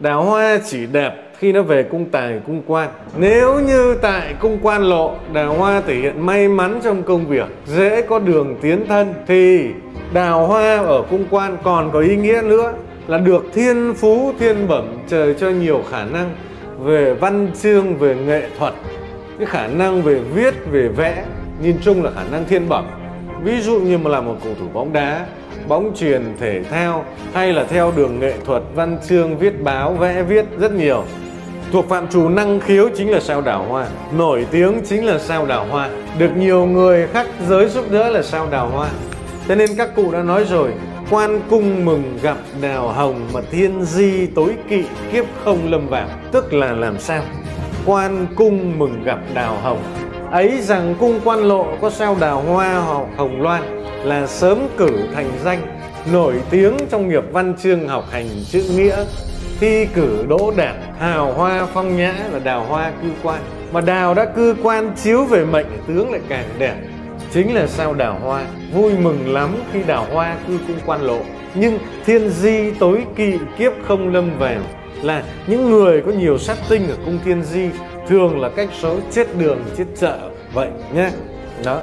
đào hoa chỉ đẹp khi nó về cung tài cung quan. Nếu như tại cung quan lộ, đào hoa thể hiện may mắn trong công việc, dễ có đường tiến thân, thì đào hoa ở cung quan còn có ý nghĩa nữa là được thiên phú, thiên bẩm trời cho nhiều khả năng về văn chương, về nghệ thuật. Cái khả năng về viết, về vẽ, nhìn chung là khả năng thiên bẩm. Ví dụ như mà là một cầu thủ bóng đá bóng truyền thể thao hay là theo đường nghệ thuật, văn chương, viết báo, vẽ, viết rất nhiều. Thuộc phạm trù năng khiếu chính là sao đào hoa, nổi tiếng chính là sao đào hoa, được nhiều người khác giới giúp đỡ là sao đào hoa. Thế nên các cụ đã nói rồi, quan cung mừng gặp đào hồng mà thiên di tối kỵ kiếp không lâm vào, tức là làm sao? Quan cung mừng gặp đào hồng ấy rằng cung quan lộ có sao đào hoa hoặc hồng loan là sớm cử thành danh, nổi tiếng trong nghiệp văn chương học hành chữ nghĩa. Thi cử đỗ đạt hào hoa phong nhã là đào hoa cư quan. Mà đào đã cư quan chiếu về mệnh, tướng lại càng đẹp. Chính là sao đào hoa, vui mừng lắm khi đào hoa cư cung quan lộ. Nhưng thiên di tối kỵ kiếp không lâm vào là những người có nhiều sát tinh ở cung thiên di thường là cách số chết đường chết chợ vậy nhé. Đó.